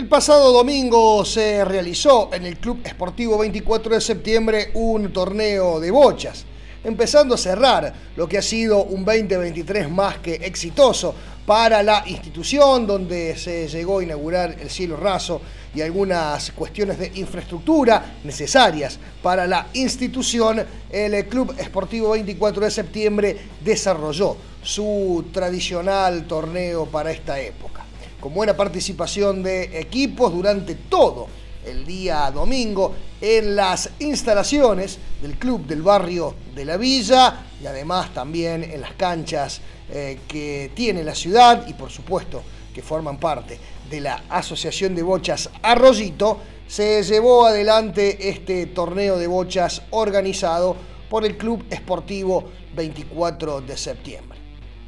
El pasado domingo se realizó en el Club Esportivo 24 de septiembre un torneo de bochas, empezando a cerrar lo que ha sido un 2023 más que exitoso para la institución, donde se llegó a inaugurar el cielo raso y algunas cuestiones de infraestructura necesarias para la institución, el Club Esportivo 24 de septiembre desarrolló su tradicional torneo para esta época con buena participación de equipos durante todo el día domingo en las instalaciones del club del barrio de la villa y además también en las canchas eh, que tiene la ciudad y por supuesto que forman parte de la Asociación de Bochas Arroyito, se llevó adelante este torneo de bochas organizado por el Club Esportivo 24 de septiembre.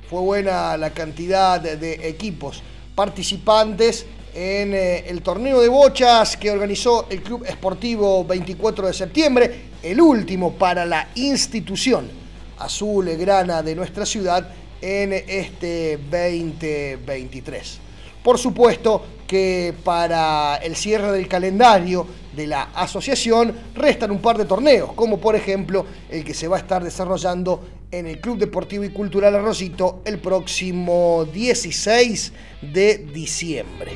Fue buena la cantidad de equipos participantes en eh, el torneo de bochas que organizó el Club Esportivo 24 de septiembre, el último para la institución azul grana de nuestra ciudad en este 2023. Por supuesto que para el cierre del calendario de la asociación restan un par de torneos, como por ejemplo el que se va a estar desarrollando en el Club Deportivo y Cultural Arrocito el próximo 16 de diciembre.